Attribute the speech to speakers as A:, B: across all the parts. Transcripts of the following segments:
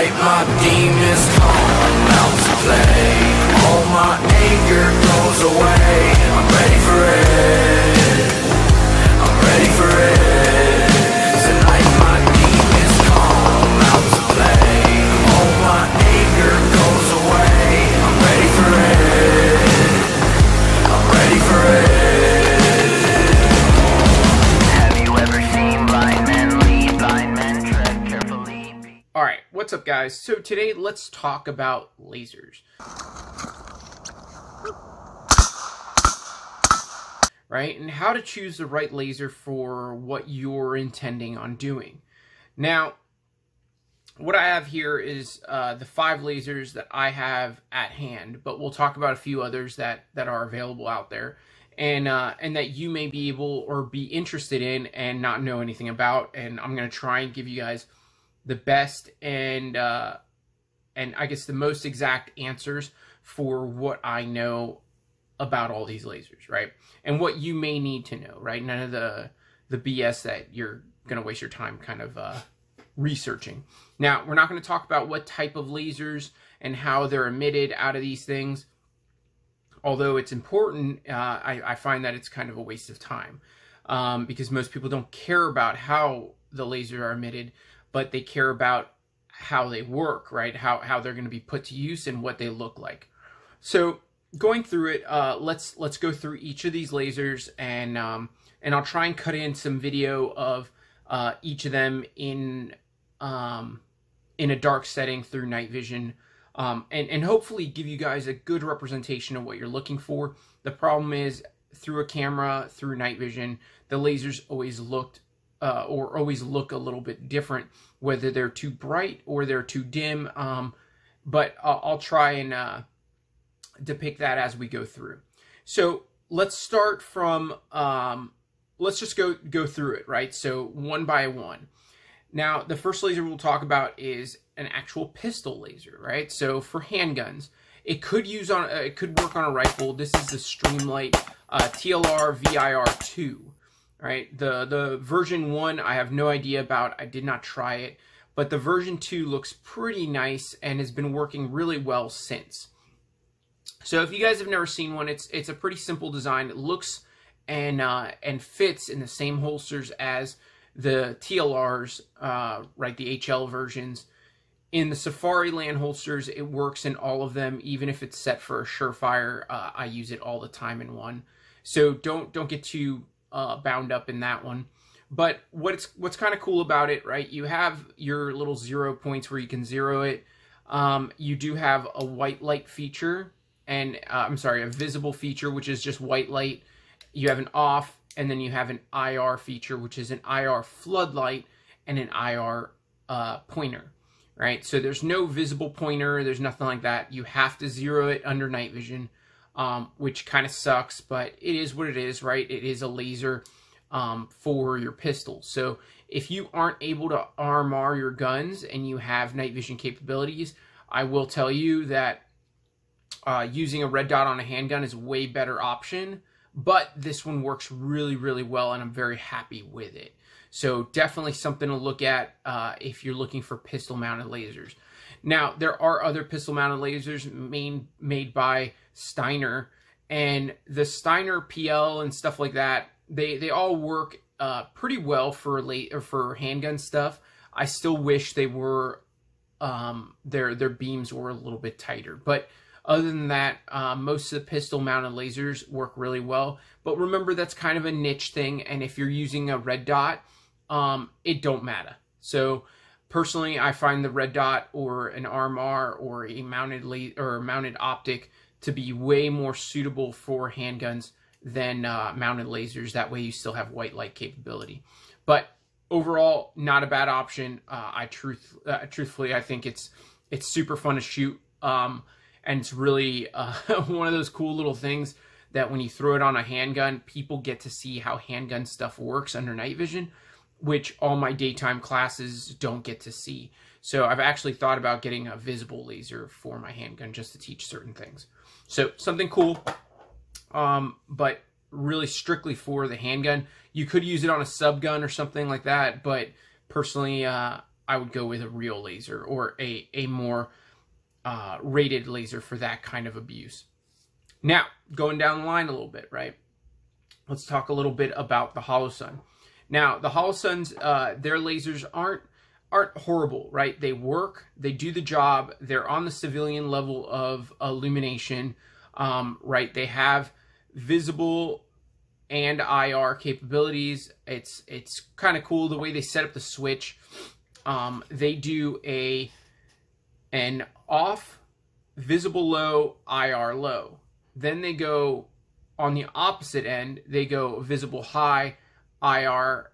A: Tonight my demons come out to play. All my anger goes away
B: what's up, guys? So today, let's talk about lasers. Right, and how to choose the right laser for what you're intending on doing. Now, what I have here is uh, the five lasers that I have at hand, but we'll talk about a few others that that are available out there, and uh, and that you may be able or be interested in and not know anything about. And I'm gonna try and give you guys the best and uh, and I guess the most exact answers for what I know about all these lasers, right? And what you may need to know, right? None of the the BS that you're gonna waste your time kind of uh, researching. Now, we're not going to talk about what type of lasers and how they're emitted out of these things. Although it's important, uh, I, I, find that it's kind of a waste of time um, because most people don't care about how the lasers are emitted, but they care about how they work, right? How, how they're going to be put to use and what they look like. So going through it, uh, let's let's go through each of these lasers and um, and I'll try and cut in some video of uh, each of them in um, in a dark setting through night vision, um, and and hopefully give you guys a good representation of what you're looking for. The problem is through a camera, through night vision, the lasers always looked uh, or always look a little bit different, whether they're too bright or they're too dim. Um, but I'll, I'll try and uh, depict that as we go through. So let's start from um, let's just go go through it, right? So one by one. Now, the first laser we'll talk about is an actual pistol laser, right? So for handguns, it could use on uh, it could work on a rifle. This is the Streamlight uh, TLR VIR2, right? The the version one I have no idea about. I did not try it, but the version two looks pretty nice and has been working really well since. So if you guys have never seen one, it's it's a pretty simple design. It looks and uh, and fits in the same holsters as the TLRs, uh, right, the HL versions. In the Safariland holsters, it works in all of them, even if it's set for a Surefire. Uh, I use it all the time in one, so don't don't get too uh, bound up in that one. But what's what's kind of cool about it, right? You have your little zero points where you can zero it. Um, you do have a white light feature, and uh, I'm sorry, a visible feature, which is just white light. You have an off, and then you have an IR feature, which is an IR floodlight and an IR uh, pointer, right? So there's no visible pointer, there's nothing like that. You have to zero it under night vision, um, which kind of sucks, but it is what it is, right? It is a laser um, for your pistol. So if you aren't able to RMR your guns and you have night vision capabilities, I will tell you that uh, using a red dot on a handgun is a way better option but this one works really, really well, and I'm very happy with it. So definitely something to look at uh, if you're looking for pistol-mounted lasers. Now, there are other pistol-mounted lasers main, made by Steiner, and the Steiner PL and stuff like that, they, they all work uh, pretty well for late or for handgun stuff. I still wish they were um, their their beams were a little bit tighter, but other than that, uh, most of the pistol mounted lasers work really well. But remember, that's kind of a niche thing. And if you're using a red dot, um, it don't matter. So personally, I find the red dot or an RMR or a mounted la- or mounted optic to be way more suitable for handguns than uh, mounted lasers. That way, you still have white light capability. But overall, not a bad option. Uh, I truth uh, truthfully, I think it's it's super fun to shoot. Um, and it's really uh, one of those cool little things that when you throw it on a handgun, people get to see how handgun stuff works under night vision, which all my daytime classes don't get to see. So I've actually thought about getting a visible laser for my handgun just to teach certain things. So something cool, um, but really strictly for the handgun. You could use it on a subgun or something like that, but personally, uh, I would go with a real laser or a a more uh, rated laser for that kind of abuse. Now, going down the line a little bit, right? Let's talk a little bit about the Holosun. Now, the Holosuns, uh, their lasers aren't aren't horrible, right? They work, they do the job, they're on the civilian level of illumination, um, right? They have visible and IR capabilities. It's it's kind of cool the way they set up the switch. Um, they do a an off visible low IR low. Then they go on the opposite end. They go visible high IR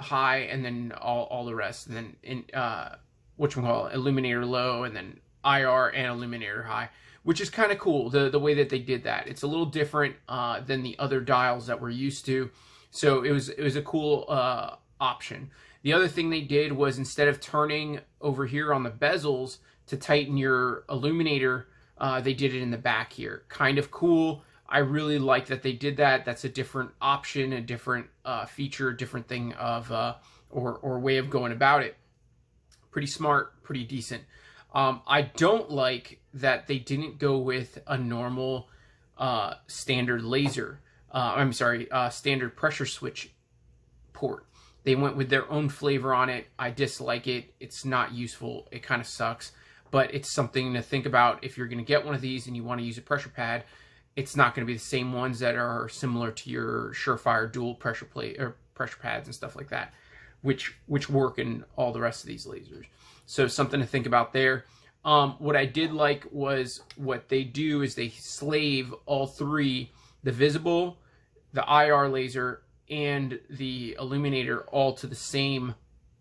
B: high, and then all, all the rest. And then in uh, what you call illuminator low, and then IR and illuminator high, which is kind of cool. The the way that they did that, it's a little different uh, than the other dials that we're used to. So it was it was a cool uh, option. The other thing they did was instead of turning over here on the bezels to tighten your illuminator, uh, they did it in the back here. Kind of cool. I really like that they did that. That's a different option, a different uh, feature, a different thing of uh, or or way of going about it. Pretty smart, pretty decent. Um, I don't like that they didn't go with a normal uh, standard laser. Uh, I'm sorry, uh, standard pressure switch port. They went with their own flavor on it. I dislike it. It's not useful. It kind of sucks, but it's something to think about if you're going to get one of these and you want to use a pressure pad it's not going to be the same ones that are similar to your Surefire dual pressure plate or pressure pads and stuff like that, which which work in all the rest of these lasers. So something to think about there. Um, what I did like was what they do is they slave all three, the visible, the IR laser, and the illuminator all to the same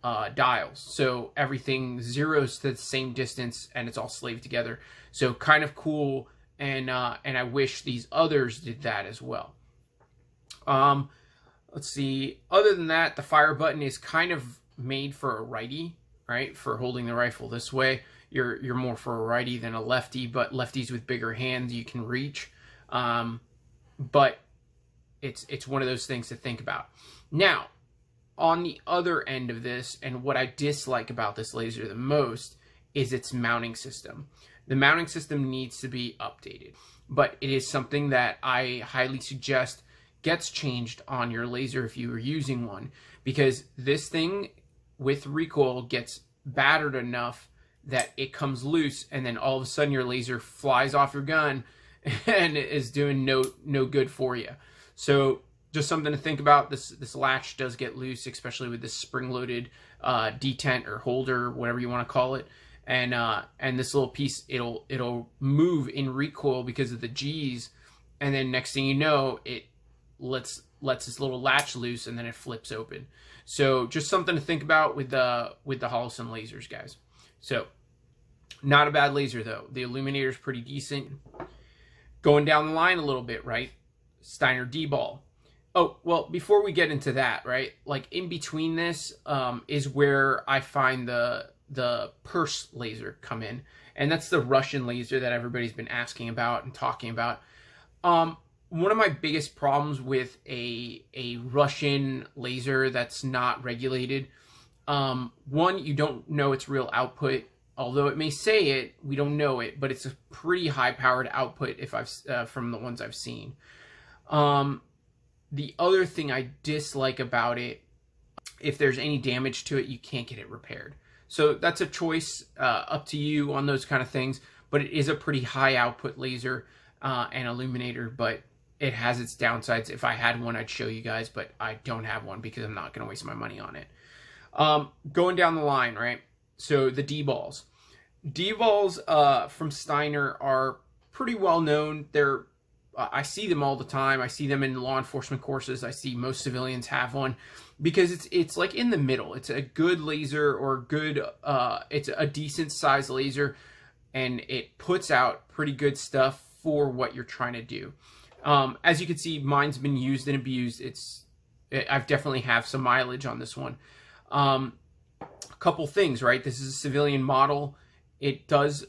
B: uh, dials. So everything zeros to the same distance and it's all slaved together. So kind of cool and uh, and I wish these others did that as well. Um, let's see. Other than that, the fire button is kind of made for a righty, right? For holding the rifle this way. You're you're more for a righty than a lefty, but lefties with bigger hands you can reach. Um, but it's it's one of those things to think about. Now, on the other end of this, and what I dislike about this laser the most is its mounting system. The mounting system needs to be updated, but it is something that I highly suggest gets changed on your laser if you are using one because this thing with recoil gets battered enough that it comes loose and then all of a sudden your laser flies off your gun and is doing no no good for you. So just something to think about. This this latch does get loose, especially with this spring loaded uh, detent or holder, whatever you want to call it and uh, and this little piece it'll it'll move in recoil because of the G's, and then next thing you know it lets lets this little latch loose and then it flips open. So just something to think about with the with the Holosun lasers, guys. So not a bad laser though. The illuminator is pretty decent. Going down the line a little bit, right? Steiner D ball. Oh, well, before we get into that, right? Like in between this um, is where I find the the Perst laser come in, and that's the Russian laser that everybody's been asking about and talking about. Um, one of my biggest problems with a a Russian laser that's not regulated, um, one you don't know its real output. Although it may say it, we don't know it, but it's a pretty high powered output if I've uh, from the ones I've seen. Um, the other thing I dislike about it, if there's any damage to it, you can't get it repaired. So that's a choice uh, up to you on those kind of things. But it is a pretty high output laser uh, and illuminator, but it has its downsides. If I had one, I'd show you guys, but I don't have one because I'm not going to waste my money on it. Um, going down the line, right? So the D balls. D balls uh, from Steiner are pretty well known. They're I see them all the time. I see them in law enforcement courses. I see most civilians have one because it's it's like in the middle. It's a good laser or good uh it's a decent size laser and it puts out pretty good stuff for what you're trying to do. Um, as you can see, mine's been used and abused. It's it, I've definitely have some mileage on this one. Um, a couple things, right? This is a civilian model. It does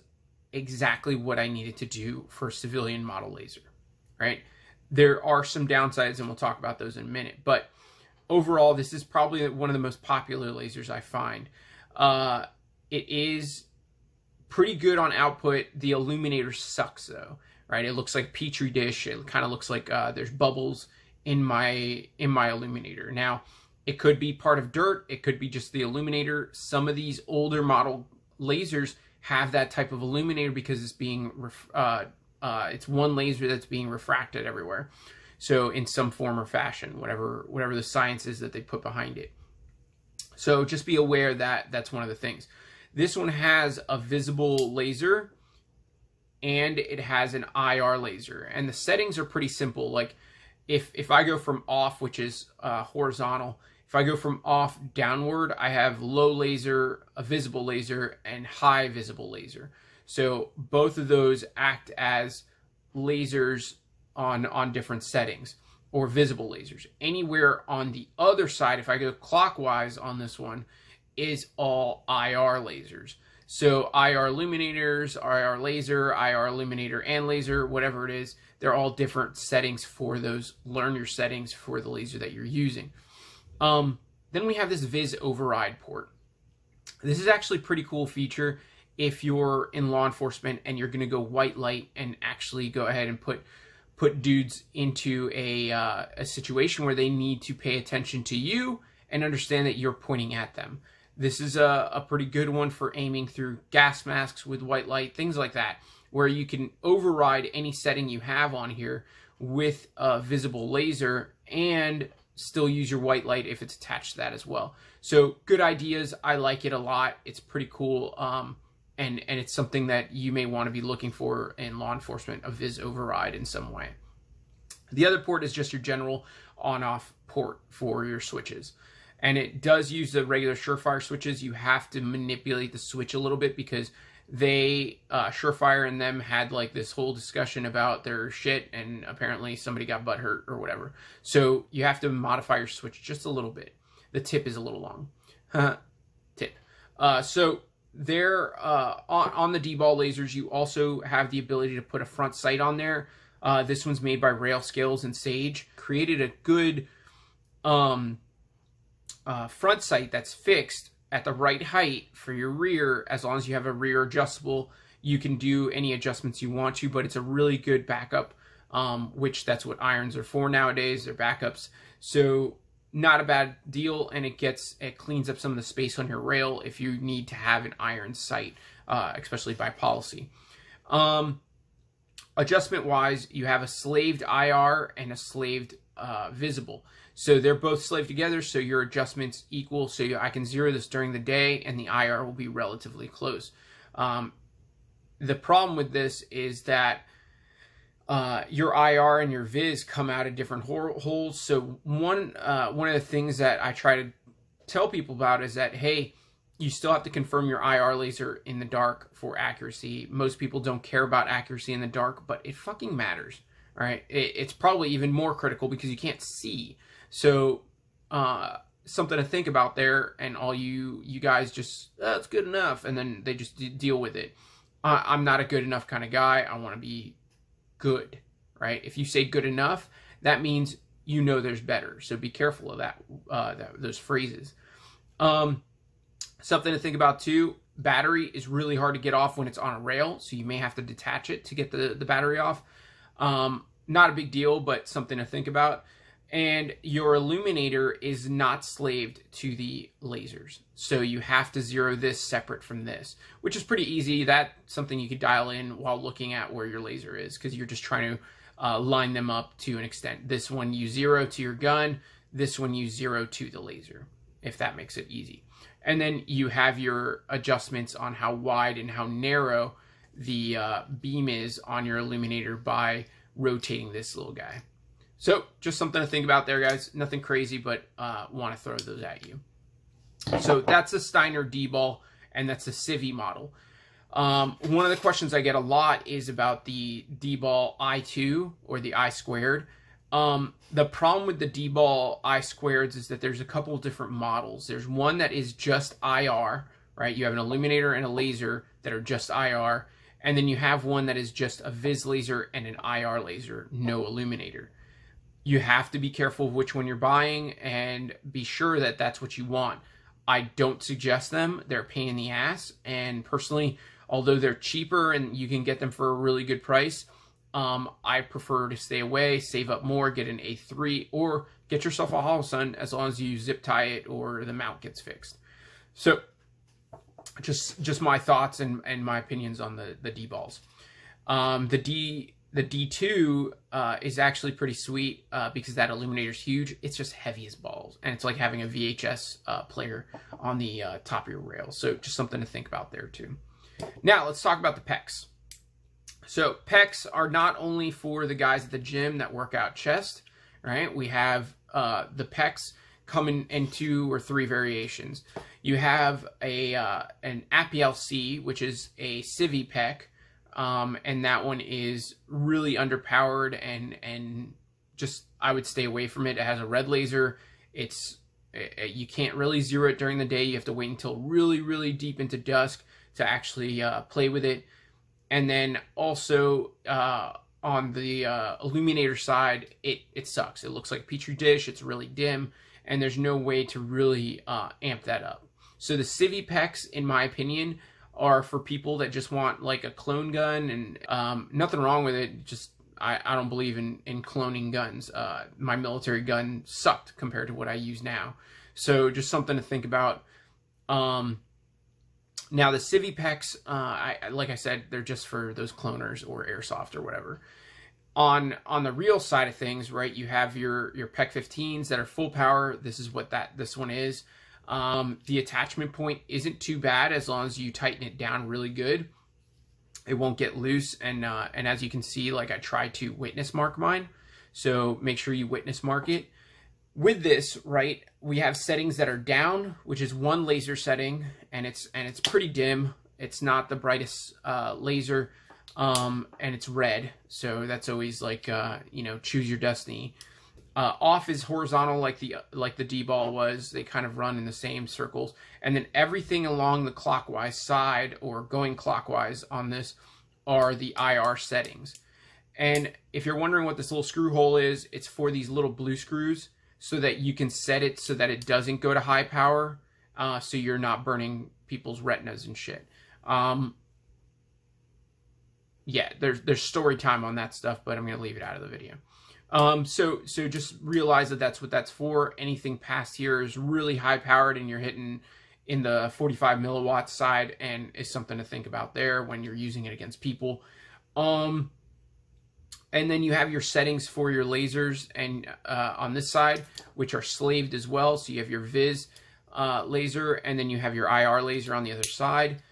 B: exactly what I needed to do for a civilian model laser, right? There are some downsides, and we'll talk about those in a minute. But overall, this is probably one of the most popular lasers I find. Uh, it is pretty good on output. The illuminator sucks though, right? It looks like petri dish. It kind of looks like uh, there's bubbles in my in my illuminator. Now, it could be part of dirt. It could be just the illuminator. Some of these older model lasers have that type of illuminator because it's being uh, uh, it's one laser that's being refracted everywhere. So in some form or fashion, whatever whatever the science is that they put behind it. So just be aware that that's one of the things. This one has a visible laser and it has an IR laser. And the settings are pretty simple. Like if if I go from off, which is uh, horizontal, if I go from off downward, I have low laser, a visible laser, and high visible laser. So both of those act as lasers on on different settings or visible lasers. Anywhere on the other side, if I go clockwise on this one, is all IR lasers. So IR illuminators, IR laser, IR illuminator and laser, whatever it is, they're all different settings for those. Learn your settings for the laser that you're using. Um, then we have this Viz override port. This is actually pretty cool feature if you're in law enforcement and you're going to go white light and actually go ahead and put put dudes into a uh, a situation where they need to pay attention to you and understand that you're pointing at them. This is a, a pretty good one for aiming through gas masks with white light, things like that, where you can override any setting you have on here with a visible laser and still use your white light if it's attached to that as well. So good ideas. I like it a lot. It's pretty cool. Um, and, and it's something that you may want to be looking for in law enforcement, a Viz override in some way. The other port is just your general on-off port for your switches and it does use the regular Surefire switches. You have to manipulate the switch a little bit because they uh, Surefire and them had like this whole discussion about their shit, and apparently somebody got butt hurt or whatever. So you have to modify your switch just a little bit. The tip is a little long. tip. Uh, so there uh, on, on the D-ball lasers, you also have the ability to put a front sight on there. Uh, this one's made by Railscales and Sage. Created a good um, uh, front sight that's fixed at the right height for your rear, as long as you have a rear adjustable, you can do any adjustments you want to, but it's a really good backup, um, which that's what irons are for nowadays, they're backups. So not a bad deal, and it gets, it cleans up some of the space on your rail if you need to have an iron sight, uh, especially by policy. Um, adjustment wise, you have a slaved IR and a slaved uh, visible. So they're both slaved together, so your adjustments equal. So I can zero this during the day, and the IR will be relatively close. Um, the problem with this is that uh, your IR and your Viz come out of different holes. So one uh, one of the things that I try to tell people about is that hey, you still have to confirm your IR laser in the dark for accuracy. Most people don't care about accuracy in the dark, but it fucking matters. All right, it, it's probably even more critical because you can't see. So uh, something to think about there, and all you you guys just that's oh, good enough, and then they just deal with it. I'm not a good enough kind of guy. I want to be good, right? If you say good enough, that means you know there's better. So be careful of that, uh, that those phrases. Um, something to think about too. Battery is really hard to get off when it's on a rail, so you may have to detach it to get the, the battery off. Um, not a big deal, but something to think about and your illuminator is not slaved to the lasers. So you have to zero this separate from this, which is pretty easy. That's something you could dial in while looking at where your laser is because you're just trying to uh, line them up to an extent. This one you zero to your gun, this one you zero to the laser, if that makes it easy. And then you have your adjustments on how wide and how narrow the uh, beam is on your illuminator by rotating this little guy. So just something to think about there, guys. Nothing crazy, but uh, want to throw those at you. So that's a Steiner D-ball, and that's a Civi model. Um, one of the questions I get a lot is about the D-ball I2 or the I squared. Um, the problem with the D-ball I squareds is that there's a couple different models. There's one that is just IR, right? You have an illuminator and a laser that are just IR, and then you have one that is just a Viz laser and an IR laser, no illuminator you have to be careful of which one you're buying and be sure that that's what you want. I don't suggest them. They're a pain in the ass. And personally, although they're cheaper and you can get them for a really good price, um, I prefer to stay away, save up more, get an A3, or get yourself a Holosun as long as you zip tie it or the mount gets fixed. So, just just my thoughts and, and my opinions on the the D balls. Um, the D the D2 uh, is actually pretty sweet uh, because that illuminator's huge. It's just heavy as balls, and it's like having a VHS uh, player on the uh, top of your rail. So just something to think about there too. Now let's talk about the PEQs. So PEQs are not only for the guys at the gym that work out chest, right? We have uh, the PEQs come in, two or three variations. You have a uh, an ATPIAL-C, which is a Civi PEQ, um, and that one is really underpowered and and just I would stay away from it. It has a red laser. It's it, eh, eh, you can't really zero it during the day. You have to wait until really really deep into dusk to actually uh, play with it. And then also uh, on the uh, illuminator side, it it sucks. It looks like a petri dish. It's really dim, and there's no way to really uh, amp that up. So the Civi PEQs, in my opinion, are for people that just want like a clone gun, and um, nothing wrong with it. Just I, I don't believe in in cloning guns. Uh, my military gun sucked compared to what I use now. So just something to think about. Um, now the Civi PEQs, uh, I, like I said, they're just for those cloners or airsoft or whatever. On on the real side of things, right? You have your your PEQ 15s that are full power. This is what that this one is. Um, the attachment point isn't too bad as long as you tighten it down really good. It won't get loose, and uh, and as you can see, like I tried to witness mark mine, so make sure you witness mark it with this, right, we have settings that are down, which is one laser setting, and it's and it's pretty dim. It's not the brightest uh, laser, um, and it's red. So that's always like uh, you know choose your destiny. Uh, off is horizontal like the like the D ball was. They kind of run in the same circles, and then everything along the clockwise side or going clockwise on this are the IR settings. And if you're wondering what this little screw hole is, it's for these little blue screws so that you can set it so that it doesn't go to high power, uh, so you're not burning people's retinas and shit. Um, yeah, there's there's story time on that stuff, but I'm gonna leave it out of the video. Um, so so just realize that that's what that's for. Anything past here is really high powered, and you're hitting in the 45 milliwatt side, and is something to think about there when you're using it against people. Um, and then you have your settings for your lasers and uh, on this side, which are slaved as well. So you have your Viz uh, laser, and then you have your IR laser on the other side,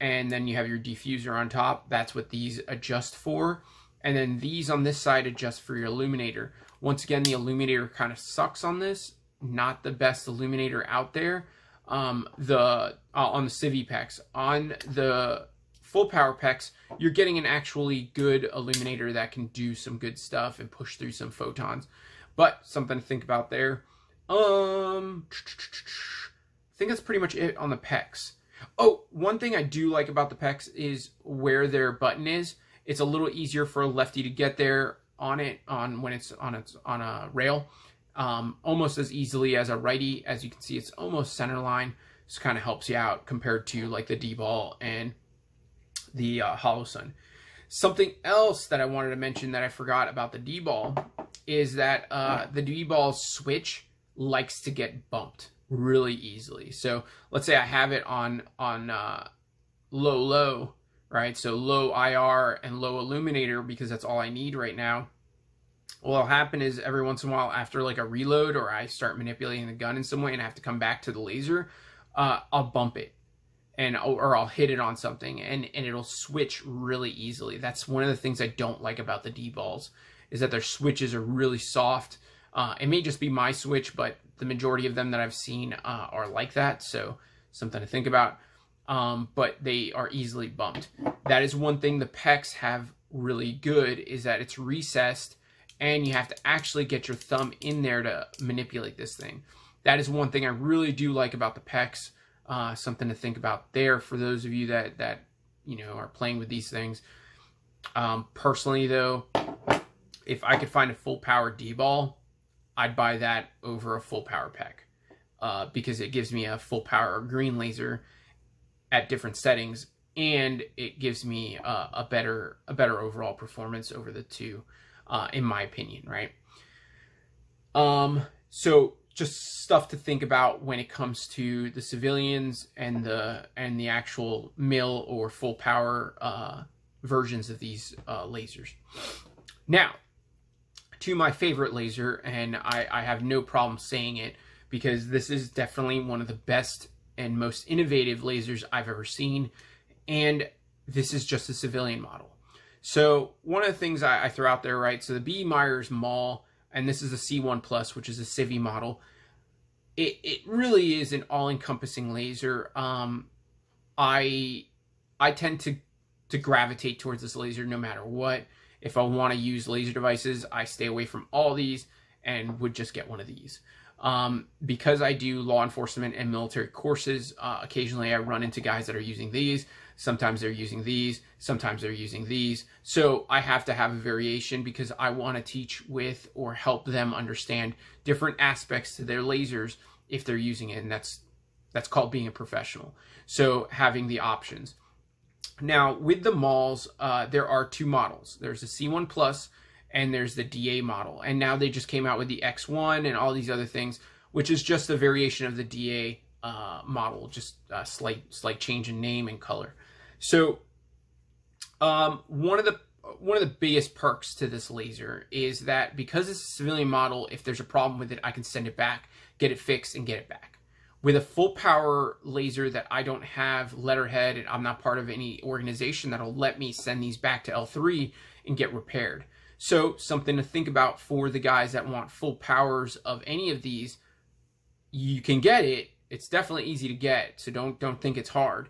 B: and then you have your diffuser on top. That's what these adjust for. And then these on this side adjust for your illuminator. Once again, the illuminator kind of sucks on this. Not the best illuminator out there. Um, the uh, on the Civi packs. on the full power packs, you're getting an actually good illuminator that can do some good stuff and push through some photons. But something to think about there. Um, I think that's pretty much it on the PEQs. Oh, one thing I do like about the PEQs is where their button is. It's a little easier for a lefty to get there on it on when it's on its on a rail, um, almost as easily as a righty. As you can see, it's almost center line. This kind of helps you out compared to like the D ball and the uh, Holosun. Something else that I wanted to mention that I forgot about the D-ball is that uh, the D-ball switch likes to get bumped really easily. So let's say I have it on on uh, low low, right? So low IR and low illuminator because that's all I need right now. What'll happen is every once in a while after like a reload or I start manipulating the gun in some way and I have to come back to the laser, uh, I'll bump it and or I'll hit it on something and and it'll switch really easily. That's one of the things I don't like about the D balls is that their switches are really soft. Uh, it may just be my switch, but the majority of them that I've seen uh, are like that. So something to think about. Um, but they are easily bumped. That is one thing the PEQs have really good is that it's recessed and you have to actually get your thumb in there to manipulate this thing. That is one thing I really do like about the PEQs uh, something to think about there for those of you that that you know are playing with these things. Um, personally, though, if I could find a full power D ball, I'd buy that over a full power PEQ. uh, because it gives me a full power green laser at different settings, and it gives me uh, a better a better overall performance over the two, uh, in my opinion, right? Um, so just stuff to think about when it comes to the civilians and the and the actual mill or full power uh, versions of these uh, lasers. Now, to my favorite laser, and I, I have no problem saying it because this is definitely one of the best and most innovative lasers I've ever seen, and this is just a civilian model. So one of the things I, I throw out there, right? So the B Meyers MAWL, and this is a C1 Plus, which is a Civi model. It it really is an all-encompassing laser. Um, I I tend to to gravitate towards this laser no matter what. If I want to use laser devices, I stay away from all these and would just get one of these. Um, because I do law enforcement and military courses, uh, occasionally I run into guys that are using these. Sometimes they're using these, sometimes they're using these. So I have to have a variation because I want to teach with or help them understand different aspects to their lasers if they're using it. And that's that's called being a professional. So having the options. Now with the MAWLs, uh, there are two models. There's a C1 Plus and there's the DA model. And now they just came out with the X1 and all these other things, which is just a variation of the DA uh, model, just a slight slight change in name and color. So um, one of the one of the biggest perks to this laser is that because it's a civilian model, if there's a problem with it, I can send it back, get it fixed, and get it back. With a full power laser that I don't have letterhead and I'm not part of any organization that'll let me send these back to L3 and get repaired. So something to think about for the guys that want full powers of any of these. You can get it. It's definitely easy to get, so don't don't think it's hard.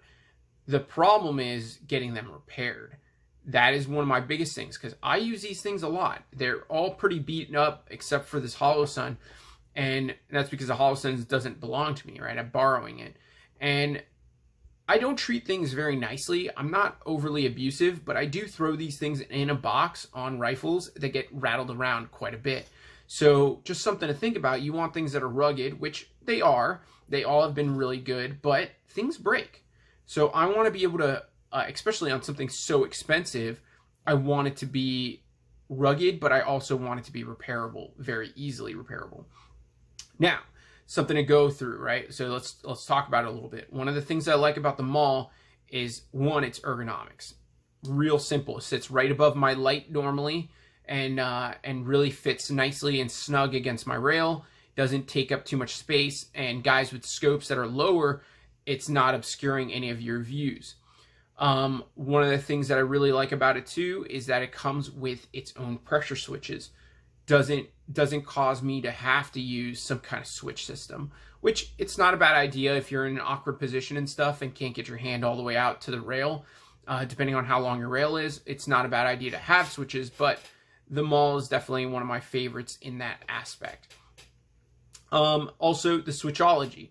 B: The problem is getting them repaired. That is one of my biggest things because I use these things a lot. They're all pretty beaten up except for this Hollow Holosun, and that's because the Holosun doesn't belong to me, right? I'm borrowing it, and I don't treat things very nicely. I'm not overly abusive, but I do throw these things in a box on rifles that get rattled around quite a bit. So just something to think about. You want things that are rugged, which they are. They all have been really good, but things break. So I want to be able to, uh, especially on something so expensive, I want it to be rugged, but I also want it to be repairable, very easily repairable. Now, something to go through, right? So let's let's talk about it a little bit. One of the things I like about the MAWL is one, its ergonomics. Real simple. It sits right above my light normally, and uh, and really fits nicely and snug against my rail. Doesn't take up too much space, and guys with scopes that are lower, it's not obscuring any of your views. Um, one of the things that I really like about it too is that it comes with its own pressure switches doesn't doesn't cause me to have to use some kind of switch system which it's not a bad idea if you're in an awkward position and stuff and can't get your hand all the way out to the rail. Uh, depending on how long your rail is it's not a bad idea to have switches but the MAWL is definitely one of my favorites in that aspect. Um, also the switchology.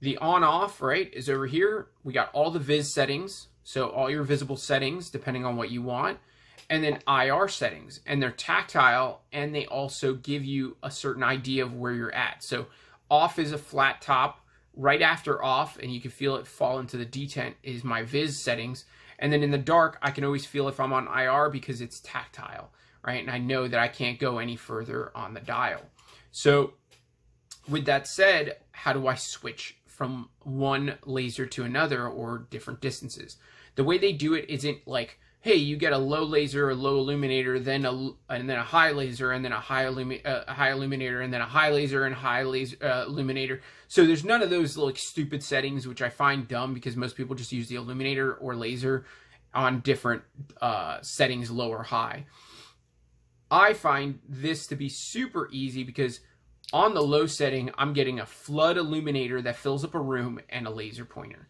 B: The on off right is over here. We got all the viz settings so all your visible settings depending on what you want and then IR settings, and they're tactile, and they also give you a certain idea of where you're at. So off is a flat top. Right after off, and you can feel it fall into the detent, is my viz settings. And then in the dark, I can always feel if I'm on IR because it's tactile, right? And I know that I can't go any further on the dial. So with that said, how do I switch from one laser to another or different distances? The way they do it isn't like hey, you get a low laser, a low illuminator, then a and then a high laser, and then a high illumi- uh, a high illuminator, and then a high laser and high laser uh, illuminator. So there's none of those like stupid settings, which I find dumb because most people just use the illuminator or laser on different uh, settings, low or high. I find this to be super easy because on the low setting, I'm getting a flood illuminator that fills up a room and a laser pointer.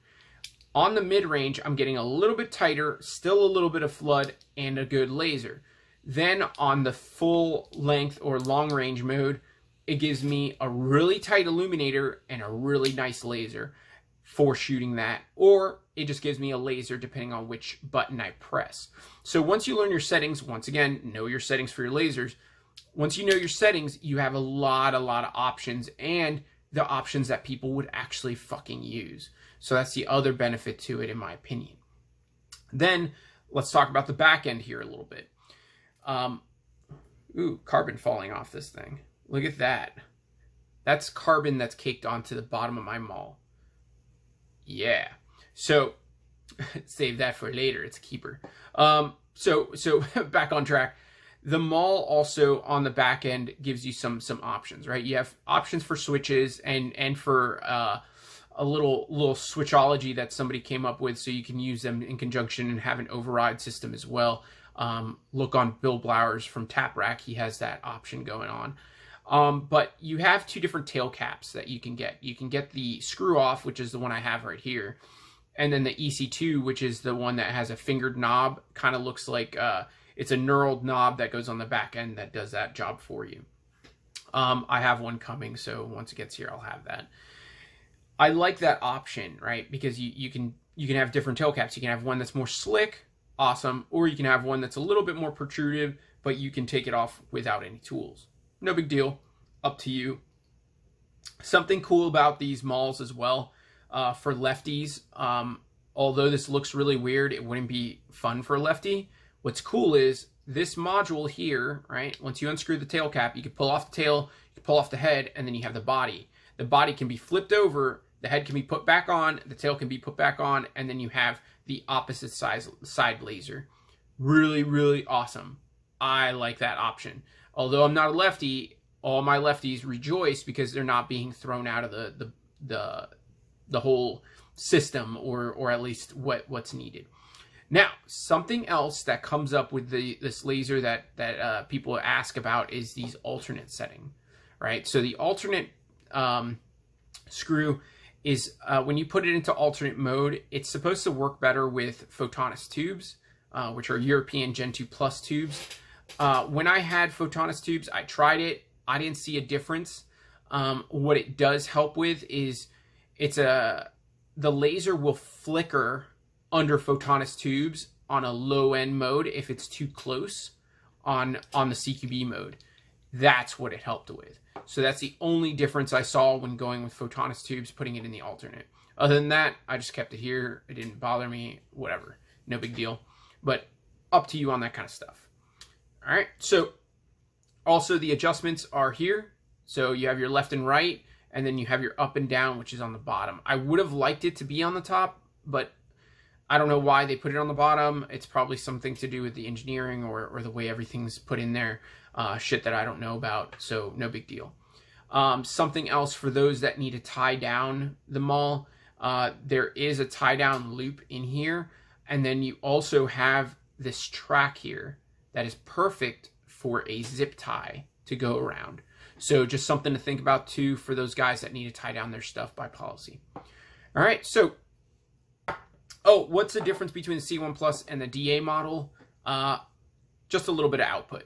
B: On the mid-range, I'm getting a little bit tighter, still a little bit of flood, and a good laser. Then on the full length or long range mode, it gives me a really tight illuminator and a really nice laser for shooting that. Or it just gives me a laser depending on which button I press. So once you learn your settings, once again, know your settings for your lasers. Once you know your settings, you have a lot, a lot of options and the options that people would actually fucking use. So that's the other benefit to it, in my opinion. Then let's talk about the back end here a little bit. Um, ooh, carbon falling off this thing. Look at that. That's carbon that's caked onto the bottom of my MAWL. Yeah. So save that for later. It's a keeper. Um, so so back on track. The MAWL also on the back end gives you some some options, right? You have options for switches and and for uh, a little little switchology that somebody came up with, so you can use them in conjunction and have an override system as well. Um, look on Bill Blowers from Tap Rack; he has that option going on. Um, but you have two different tail caps that you can get. You can get the screw off, which is the one I have right here, and then the EC2, which is the one that has a fingered knob. Kind of looks like uh, it's a knurled knob that goes on the back end that does that job for you. Um, I have one coming, so once it gets here, I'll have that. I like that option, right? Because you, you can you can have different tail caps. You can have one that's more slick, awesome, or you can have one that's a little bit more protrusive, but you can take it off without any tools. No big deal. Up to you. Something cool about these MAWLs as well uh, for lefties. Um, although this looks really weird, it wouldn't be fun for a lefty. What's cool is this module here, right? Once you unscrew the tail cap, you can pull off the tail, you can pull off the head, and then you have the body. The body can be flipped over, the head can be put back on, the tail can be put back on, and then you have the opposite size side laser. Really, really awesome. I like that option. Although I'm not a lefty, all my lefties rejoice because they're not being thrown out of the the the, the whole system or or at least what what's needed. Now, something else that comes up with the this laser that that uh, people ask about is these alternate setting, right? So the alternate um, screw is uh, when you put it into alternate mode, it's supposed to work better with Photonis tubes, uh, which are European Gen 2 Plus tubes. Uh, when I had Photonis tubes, I tried it. I didn't see a difference. Um, what it does help with is it's a the laser will flicker under Photonis tubes on a low end mode if it's too close on on the CQB mode. That's what it helped with. So that's the only difference I saw when going with Photonis tubes, putting it in the alternate. Other than that, I just kept it here. It didn't bother me. Whatever. No big deal. But up to you on that kind of stuff. All right. So also the adjustments are here. So you have your left and right, and then you have your up and down, which is on the bottom. I would have liked it to be on the top, but I don't know why they put it on the bottom. It's probably something to do with the engineering or, or the way everything's put in there. Uh, shit that I don't know about, so no big deal. Um, something else for those that need to tie down the MAWL, uh, there is a tie down loop in here, and then you also have this track here that is perfect for a zip tie to go around. So just something to think about too for those guys that need to tie down their stuff by policy. All right, so oh, what's the difference between the C1 Plus and the DA model? Uh, just a little bit of output.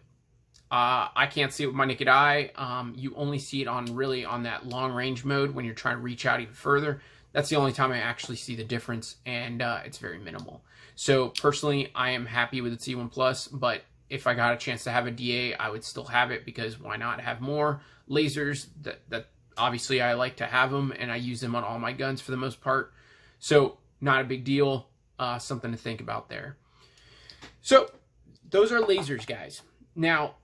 B: Uh, I can't see it with my naked eye. Um, you only see it on really on that long range mode when you're trying to reach out even further. That's the only time I actually see the difference, and uh, it's very minimal. So personally, I am happy with the C1 Plus, but if I got a chance to have a DA, I would still have it because why not have more lasers? That that obviously I like to have them, and I use them on all my guns for the most part. So not a big deal. Uh, something to think about there. So those are lasers, guys. Now,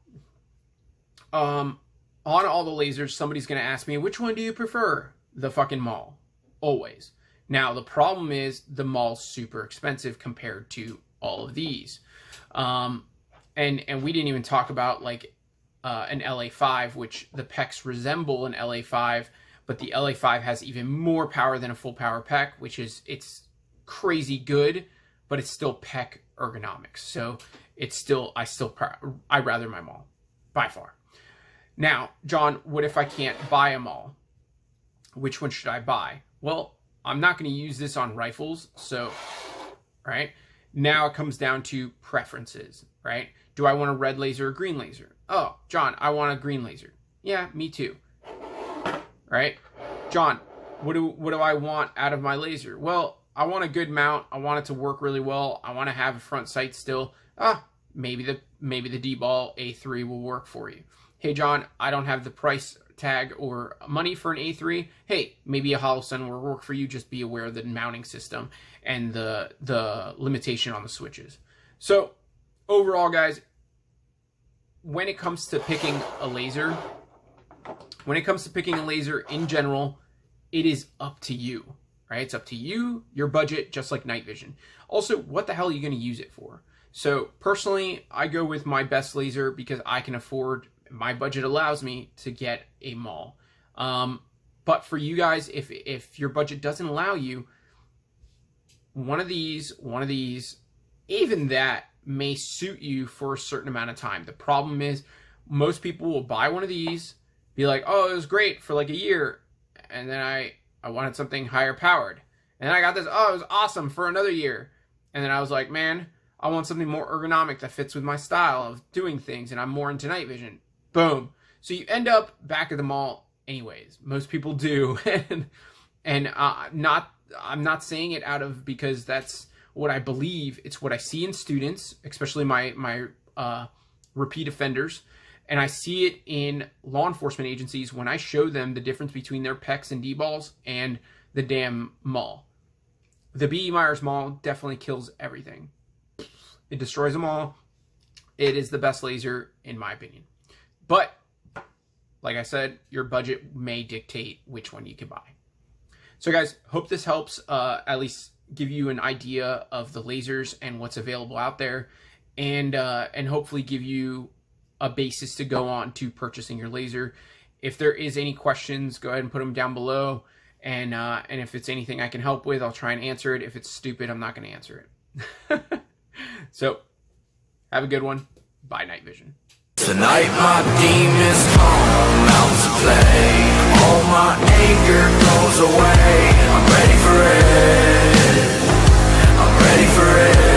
B: um, on all the lasers, somebody's going to ask me, which one do you prefer? The fucking MAWL. Always. Now, the problem is the MAWL's super expensive compared to all of these. Um, and, and we didn't even talk about like uh, an LA5, which the PEQs resemble an LA5, but the LA5 has even more power than a full power PEQ, which is, it's crazy good, but it's still PEQ ergonomics. So it's still, I still, I rather my MAWL by far. Now, Jon, what if I can't buy them all? Which one should I buy? Well, I'm not going to use this on rifles, so, right? Now it comes down to preferences, right? Do I want a red laser or green laser? Oh, Jon, I want a green laser. Yeah, me too. Right? Jon, what do what do I want out of my laser? Well, I want a good mount. I want it to work really well. I want to have a front sight still. Ah, maybe the maybe the D-ball A3 will work for you hey, Jon, I don't have the price tag or money for an A3, hey, maybe a Holosun will work for you. Just be aware of the mounting system and the the limitation on the switches. So overall, guys, when it comes to picking a laser, when it comes to picking a laser in general, it is up to you, right? It's up to you, your budget, just like night vision. Also, what the hell are you going to use it for? So personally, I go with my best laser because I can afford, my budget allows me to get a MAWL. Um, but for you guys, if if your budget doesn't allow you, one of these, one of these, even that may suit you for a certain amount of time. The problem is most people will buy one of these, be like, "Oh, it was great for like a year," and then I I wanted something higher powered, and I got this, "Oh, it was awesome for another year," and then I was like, "Man, I want something more ergonomic that fits with my style of doing things, and I'm more into night vision." Boom. So you end up back at the MAWL, anyways. Most people do, and and uh, not I'm not saying it out of because that's what I believe. It's what I see in students, especially my my uh, repeat offenders, and I see it in law enforcement agencies when I show them the difference between their PEQs and DBALs and the damn MAWL. The B.E. Meyers MAWL definitely kills everything. It destroys them all. It is the best laser in my opinion, but like I said, your budget may dictate which one you can buy. So, guys, hope this helps uh, at least give you an idea of the lasers and what's available out there, and uh, and hopefully give you a basis to go on to purchasing your laser. If there is any questions, go ahead and put them down below, and uh, and if it's anything I can help with, I'll try and answer it. If it's stupid, I'm not going to answer it. so, have a good one. Bye, Night Vision.
A: Tonight my demons come out to play. All my anger goes away. I'm ready for it. I'm ready for it.